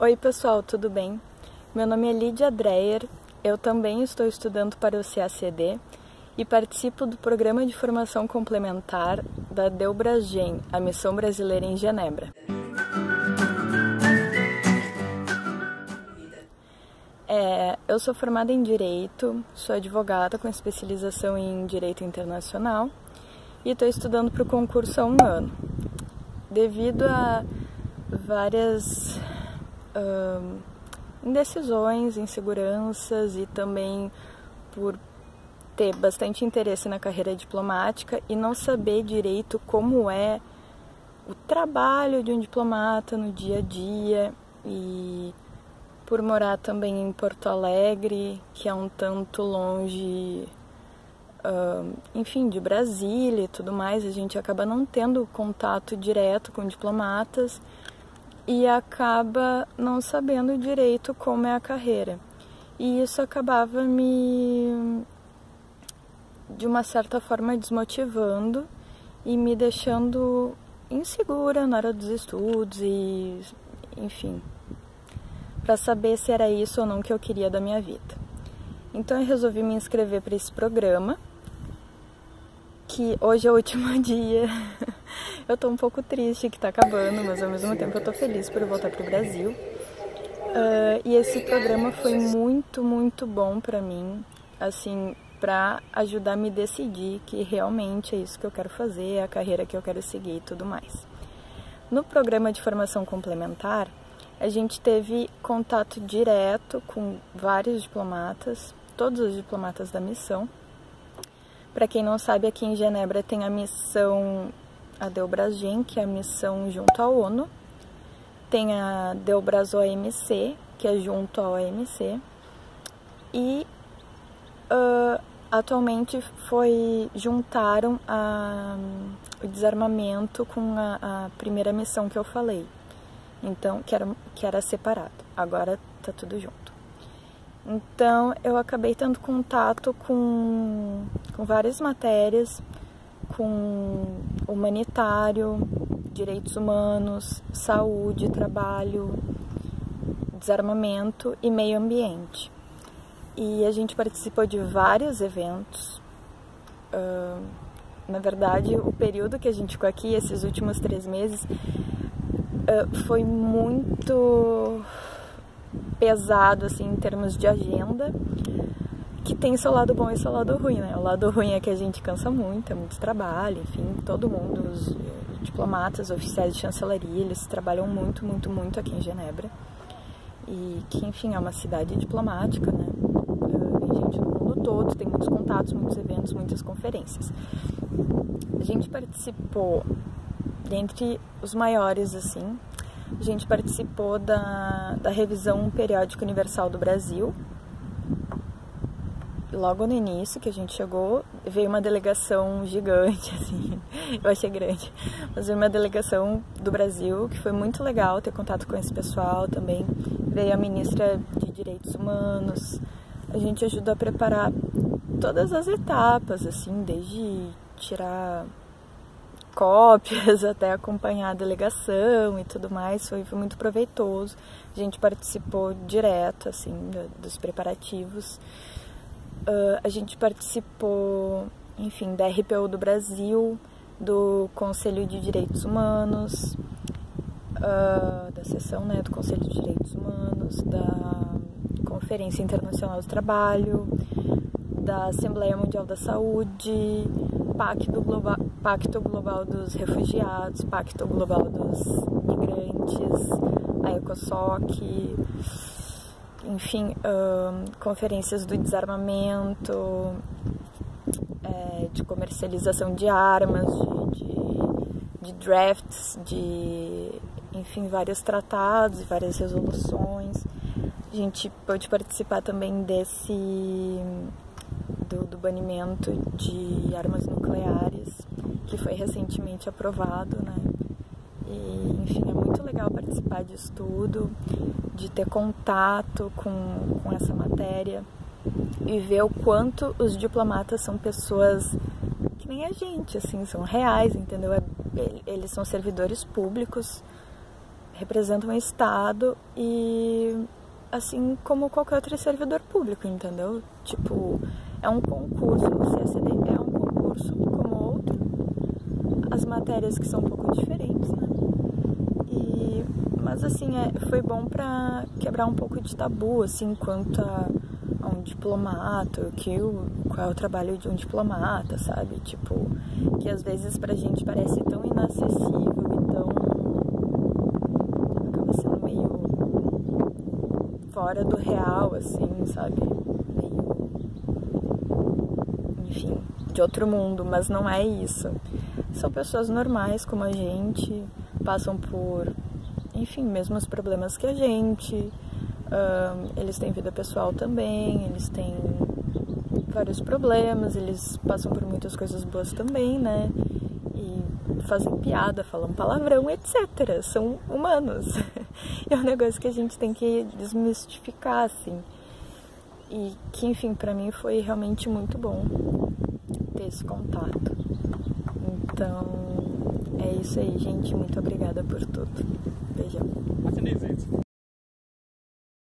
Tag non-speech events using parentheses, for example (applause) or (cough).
Oi, pessoal, tudo bem? Meu nome é Lídia Dreyer, eu também estou estudando para o CACD e participo do Programa de Formação Complementar da Delbragen, a missão brasileira em Genebra. É, eu sou formada em Direito, sou advogada com especialização em Direito Internacional e estou estudando para o concurso há um ano. Devido a várias indecisões, inseguranças e também por ter bastante interesse na carreira diplomática e não saber direito como é o trabalho de um diplomata no dia a dia e por morar também em Porto Alegre, que é um tanto longe, uh, enfim, de Brasília e tudo mais, a gente acaba não tendo contato direto com diplomatas e acaba não sabendo direito como é a carreira. E isso acabava me, de uma certa forma, desmotivando e me deixando insegura na hora dos estudos e, enfim, para saber se era isso ou não que eu queria da minha vida. Então eu resolvi me inscrever para esse programa, que hoje é o último (laughs) dia. Eu tô um pouco triste que tá acabando, mas ao mesmo tempo eu tô feliz por voltar pro Brasil. Uh, e esse programa foi muito, muito bom para mim, assim, para ajudar a me decidir que realmente é isso que eu quero fazer, é a carreira que eu quero seguir e tudo mais. No programa de formação complementar, a gente teve contato direto com vários diplomatas, todos os diplomatas da missão. Para quem não sabe, aqui em Genebra tem a missão a Delbragen, que é a missão junto à ONU, tem a Delbras OMC, que é junto à OMC, e uh, atualmente foi juntaram a, o desarmamento com a, a, primeira missão que eu falei, então que era, que era separado, agora tá tudo junto. Então eu acabei tendo contato com, com várias matérias, com humanitário, direitos humanos, saúde, trabalho, desarmamento e meio ambiente. E a gente participou de vários eventos. Uh, na verdade, o período que a gente ficou aqui, esses últimos três meses, uh, foi muito pesado assim em termos de agenda que tem seu lado bom e seu lado ruim, né? O lado ruim é que a gente cansa muito, é muito trabalho, enfim, todo mundo, os diplomatas, oficiais de chancelaria, eles trabalham muito, muito, muito aqui em Genebra. E que, enfim, é uma cidade diplomática, né? Tem gente do mundo todo, tem muitos contatos, muitos eventos, muitas conferências. A gente participou, dentre os maiores, assim, a gente participou da, da revisão periódica universal do Brasil, logo no início que a gente chegou, veio uma delegação gigante, (laughs) assim, eu achei grande, mas veio uma delegação do Brasil, que foi muito legal ter contato com esse pessoal também. Veio a ministra de Direitos Humanos, a gente ajudou a preparar todas as etapas, assim, desde tirar cópias (laughs) até acompanhar a delegação e tudo mais, foi, foi muito proveitoso. A gente participou direto, assim, dos preparativos. Uh, a gente participou, enfim, da RPU do Brasil, do Conselho de Direitos Humanos, uh, da sessão né, do Conselho de Direitos Humanos, da Conferência Internacional do Trabalho, da Assembleia Mundial da Saúde, Pacto Global, Pacto Global dos Refugiados, Pacto Global dos Migrantes, a ECOSOC enfim, uh, conferências do desarmamento, é, de comercialização de armas, de, de, de, drafts, de, enfim, vários tratados, várias resoluções. A gente pôde participar também desse do, do banimento de armas nucleares, que foi recentemente aprovado, né? E, enfim, legal participar disso tudo, de ter contato com, com essa matéria e ver o quanto os diplomatas são pessoas que nem a gente, assim, são reais, entendeu? É, eles são servidores públicos representam o Estado e assim como qualquer outro servidor público, entendeu? Tipo, é um concurso, o CSD é um concurso como outro, as matérias que são um pouco diferentes, né? Mas assim, é, foi bom para quebrar um pouco de tabu, assim, quanto a, a um diplomata, que o, qual é o trabalho de um diplomata, sabe? Tipo, que às vezes pra gente parece tão inacessível e tão acaba sendo meio fora do real, assim, sabe? Meio. Enfim, de outro mundo, mas não é isso. São pessoas normais como a gente, passam por, enfim, mesmos problemas que a gente. Um, eles têm vida pessoal também, eles têm vários problemas, eles passam por muitas coisas boas também, né? E fazem piada, falam palavrão, etc. São humanos. (laughs) é um negócio que a gente tem que desmistificar, assim. E que, enfim, para mim foi realmente muito bom ter esse contato. Então, é isso aí, gente. Muito obrigada por tudo. 等一下，他肯 your?